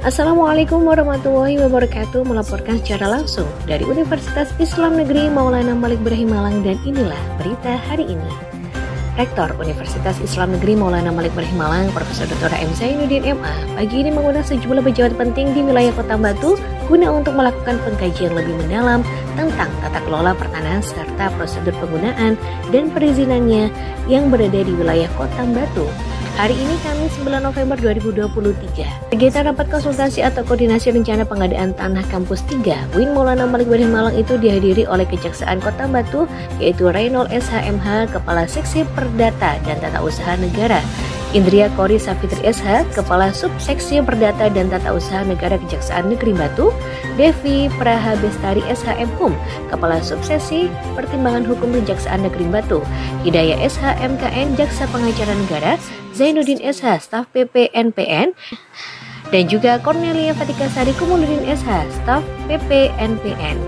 Assalamualaikum warahmatullahi wabarakatuh melaporkan secara langsung dari Universitas Islam Negeri Maulana Malik Ibrahim Malang dan inilah berita hari ini. Rektor Universitas Islam Negeri Maulana Malik Ibrahim Malang, Profesor Dr. M. Zainuddin MA, pagi ini mengundang sejumlah pejabat penting di wilayah Kota Batu guna untuk melakukan pengkajian lebih mendalam tentang tata kelola pertanahan serta prosedur penggunaan dan perizinannya yang berada di wilayah Kota Batu. Hari ini Kamis 9 November 2023. Kegiatan rapat konsultasi atau koordinasi rencana pengadaan tanah kampus 3 Win Maulana Malik Malang itu dihadiri oleh Kejaksaan Kota Batu yaitu Reynol SHMH Kepala Seksi Perdata dan Tata Usaha Negara Indria Kori Safitri SH, Kepala Subseksi Perdata dan Tata Usaha Negara Kejaksaan Negeri Batu, Devi Praha Bestari SHM HUM, Kepala Subseksi Pertimbangan Hukum Kejaksaan Negeri Batu, Hidayah SH MKN Jaksa Pengacara Negara, Zainuddin SH, Staf PP NPN, dan juga Cornelia Fatika Sari Kumuludin SH, Staf PP NPN.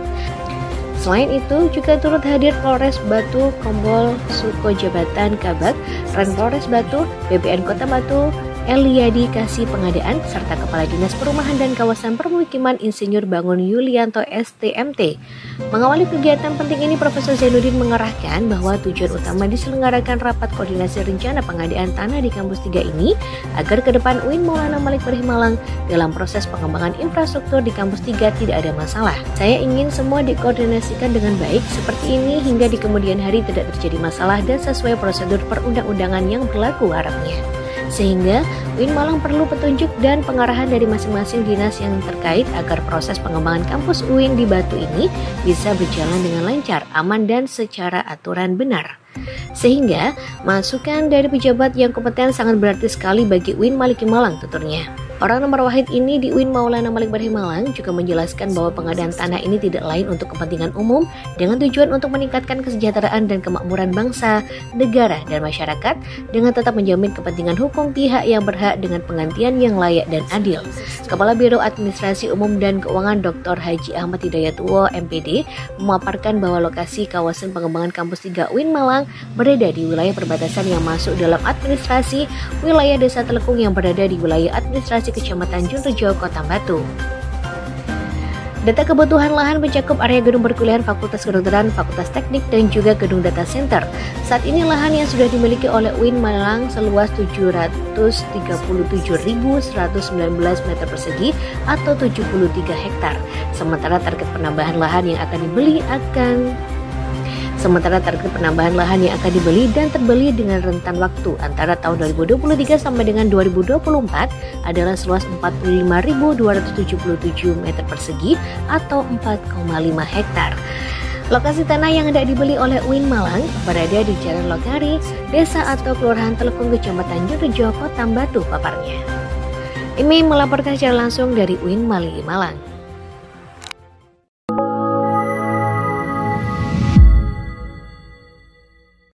Selain itu, juga turut hadir Polres Batu, Kombol, Suko Jabatan Kabak, Ren Polres Batu, BPN Kota Batu, Eliadi Kasih Pengadaan, serta Kepala Dinas Perumahan dan Kawasan Permukiman Insinyur Bangun Yulianto STMT. Mengawali kegiatan penting ini, Profesor Zainuddin mengarahkan bahwa tujuan utama diselenggarakan rapat koordinasi rencana pengadaan tanah di kampus 3 ini agar ke depan UIN Maulana Malik Ibrahim Malang dalam proses pengembangan infrastruktur di kampus 3 tidak ada masalah. Saya ingin semua dikoordinasikan dengan baik seperti ini hingga di kemudian hari tidak terjadi masalah dan sesuai prosedur perundang-undangan yang berlaku harapnya. Sehingga UIN Malang perlu petunjuk dan pengarahan dari masing-masing dinas yang terkait agar proses pengembangan kampus UIN di Batu ini bisa berjalan dengan lancar, aman dan secara aturan benar. Sehingga masukan dari pejabat yang kompeten sangat berarti sekali bagi UIN Maliki Malang tuturnya. Orang nomor wahid ini di UIN Maulana Malik Ibrahim Malang juga menjelaskan bahwa pengadaan tanah ini tidak lain untuk kepentingan umum dengan tujuan untuk meningkatkan kesejahteraan dan kemakmuran bangsa, negara, dan masyarakat dengan tetap menjamin kepentingan hukum pihak yang berhak dengan penggantian yang layak dan adil. Kepala Biro Administrasi Umum dan Keuangan Dr. Haji Ahmad Hidayatullah MPD memaparkan bahwa lokasi kawasan pengembangan kampus 3 UIN Malang berada di wilayah perbatasan yang masuk dalam administrasi wilayah Desa Telekung yang berada di wilayah administrasi Kecamatan Junrejo, Kota Batu. Data kebutuhan lahan mencakup area gedung perkuliahan Fakultas Kedokteran, Fakultas Teknik, dan juga gedung data center. Saat ini lahan yang sudah dimiliki oleh UIN Malang seluas 737.119 meter persegi atau 73 hektar. Sementara target penambahan lahan yang akan dibeli akan Sementara target penambahan lahan yang akan dibeli dan terbeli dengan rentan waktu antara tahun 2023 sampai dengan 2024 adalah seluas 45.277 meter persegi atau 4,5 hektar. Lokasi tanah yang hendak dibeli oleh UIN Malang berada di Jalan Logari, Desa atau Kelurahan Telekung, Kecamatan Jorejo, Kota Batu, paparnya. Ini melaporkan secara langsung dari UIN Malang.